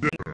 dinner.